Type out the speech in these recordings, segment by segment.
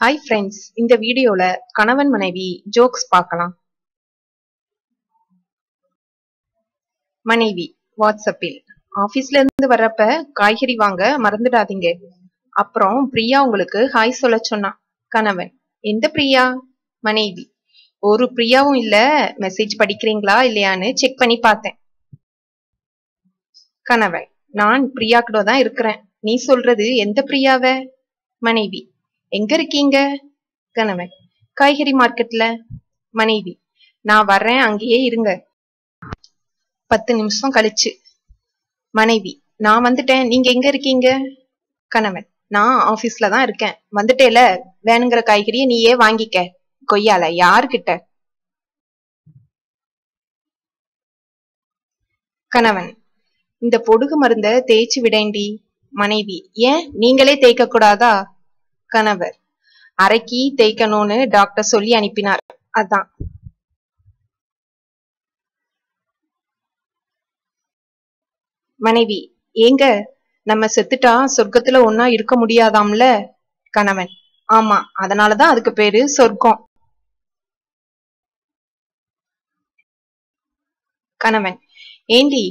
Hi friends இந்த வீடியோல கணவன் மனைவி ஜோக்ஸ் பார்க்கலாம். மனைவி வாட்ஸ்அப்பில் ஆபீஸ்ல இருந்து வர்றப்ப காய்கறி வாங்க மறந்துடாதீங்க. அப்புறம் பிரியா உங்களுக்கு ஹாய் சொல்ல சொன்னான். கணவன் எந்த பிரியா? மனைவி ஒரு பிரியாவும் இல்ல மெசேஜ் படிக்கிறீங்களா இல்லையான்னு செக் பண்ணி பார்த்தேன். கணவன் நான் பிரியா கூட தான் இருக்கிறேன். நீ சொல்றது எந்த பிரியாவ? மனைவி எங்க இருக்கீங்க? கணவன் காய்கறி மார்க்கெட்ல மனைவி நான் வர்றேன் அங்கேயே இருங்க. பத்து நிமிஷம் கழிச்சு. மனைவி நான் வந்துட்டேன். நீங்க எங்க இருக்கீங்க? கணவன் நான் ஆபீஸ்ல தான் இருக்கேன். வந்துட்டேல? வேணுங்கிற காய்கறியை நீயே வாங்கிக்க. கொய்யால யாருக்கிட்ட? கணவன் இந்த பொடுகு மருந்த தேய்ச்சி விடேண்டி. மனைவி ஏன் நீங்களே தேய்க்க கூடாதா கணவர். அரைக்கி தேய்க்கணும்னு டாக்டர் சொல்லி அனுப்பினார். அதான். மனைவி ஏங்க நம்ம செத்துட்டா சொர்க்கத்துல ஒன்னா இருக்க முடியாதாம்ல? கணவன் ஆமா அதனாலதான் அதுக்கு பேரு சொர்க்கம். கணவன் ஏண்டி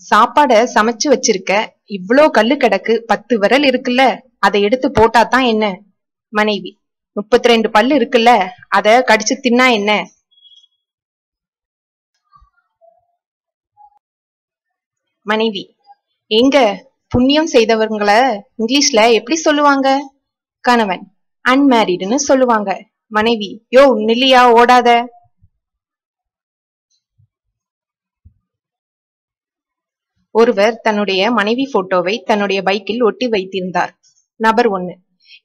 சாப்பாட சமைச்சு வச்சிருக்க? இவ்ளோ கல்லு கிடக்கு பத்து விரல் இருக்குல்ல? அதை எடுத்து போட்டா தான் என்ன? மனைவி. முப்பத்தி ரெண்டு பல்லு இருக்குல்ல அத கடிச்சு தின்னா என்ன? மனைவி எங்க புண்ணியம் செய்தவங்களை இங்கிலீஷ்ல எப்படி சொல்லுவாங்க? கணவன் அன்மேரிடுன்னு சொல்லுவாங்க. மனைவி யோ நில்லியா ஓடாத. ஒருவர் தன்னுடைய மனைவி போட்டோவை தன்னுடைய பைக்கில் ஒட்டி வைத்திருந்தார். நபர் ஒண்ணு.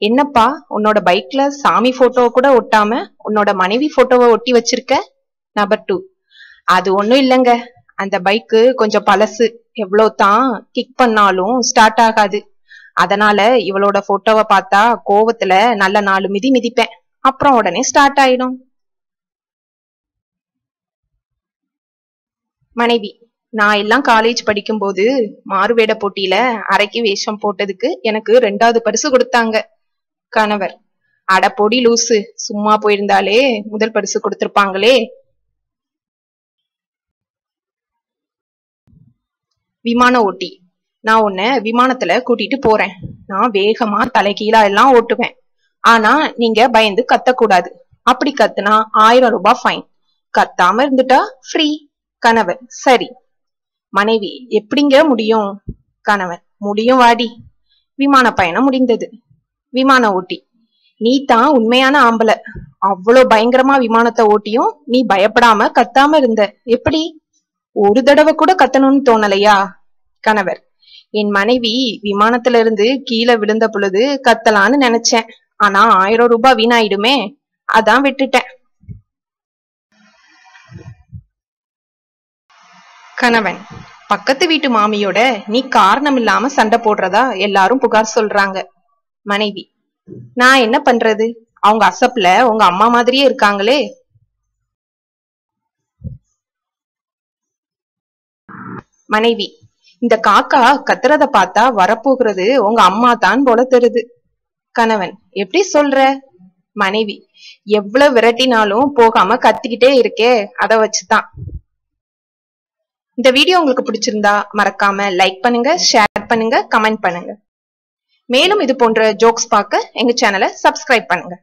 என்னப்பா உன்னோட பைக்ல சாமி போட்டோவை கூட ஒட்டாம உன்னோட மனைவி போட்டோவை ஒட்டி வச்சிருக்க? நபர் டூ அது ஒன்றும் இல்லைங்க. அந்த பைக்கு கொஞ்சம் பழசு. எவ்வளோ தான் கிக் பண்ணாலும் ஸ்டார்ட் ஆகாது. அதனால இவளோட போட்டோவை பார்த்தா கோவத்துல நல்ல நாலு மிதி மிதிப்பேன். அப்புறம் உடனே ஸ்டார்ட் ஆயிடும். மனைவி நான் எல்லாம் காலேஜ் படிக்கும்போது மாறுவேட போட்டியில அரைக்கு வேஷம் போட்டதுக்கு எனக்கு ரெண்டாவது பரிசு கொடுத்தாங்க கணவர். அட பொடி லூசு சும்மா போயிருந்தாலே முதல் பரிசு கொடுத்திருப்பாங்களே. விமான ஓட்டி. நான் உன்னை விமானத்துல கூட்டிட்டு போறேன். நான் வேகமா தலைகீழா எல்லாம் ஓட்டுவேன். ஆனா நீங்க பயந்து கத்தக்கூடாது. அப்படி கத்துனா ஆயிரம் ரூபாய் ஃபைன் கத்தாம இருந்துட்டா ஃப்ரீ கணவர் சரி. மனைவி எப்படிங்க முடியும்? கணவன் முடியும் வாடி. விமான பயணம் முடிந்தது. விமான ஓட்டி. நீ தான் உண்மையான ஆம்பளை. அவ்வளோ பயங்கரமா விமானத்தை ஓட்டியும் நீ பயப்படாம கத்தாம இருந்த. எப்படி? ஒரு தடவை கூட கத்தணும்னு தோணலையா? கணவர். என் மனைவி விமானத்துல இருந்து கீழே விழுந்த பொழுது கத்தலான்னு நினைச்சேன். ஆனா ஆயிரம் ரூபாய் வீணாயிடுமே. அதான் விட்டுட்டேன். கணவன் பக்கத்து வீட்டு மாமியோட நீ காரணம் இல்லாம சண்டை போடுறதா எல்லாரும் புகார் சொல்றாங்க. மனைவி நான் என்ன பண்றது? அவங்க அசப்ல உங்க அம்மா மாதிரியே இருக்காங்களே. மனைவி இந்த காக்கா கத்துறத பார்த்தா வரப்போகிறது உங்க அம்மா தான் போல தெரியுது கணவன் எப்படி சொல்ற? மனைவி எவ்வளவு விரட்டினாலும் போகாம கத்திக்கிட்டே இருக்கே அத வச்சுதான். இந்த வீடியோ உங்களுக்கு பிடிச்சிருந்தா மறக்காம லைக் பண்ணுங்க ஷேர் பண்ணுங்க கமெண்ட் பண்ணுங்க. மேலும் இது போன்ற ஜோக்ஸ் பார்க்க எங்க சேனலை சப்ஸ்கிரைப் பண்ணுங்க.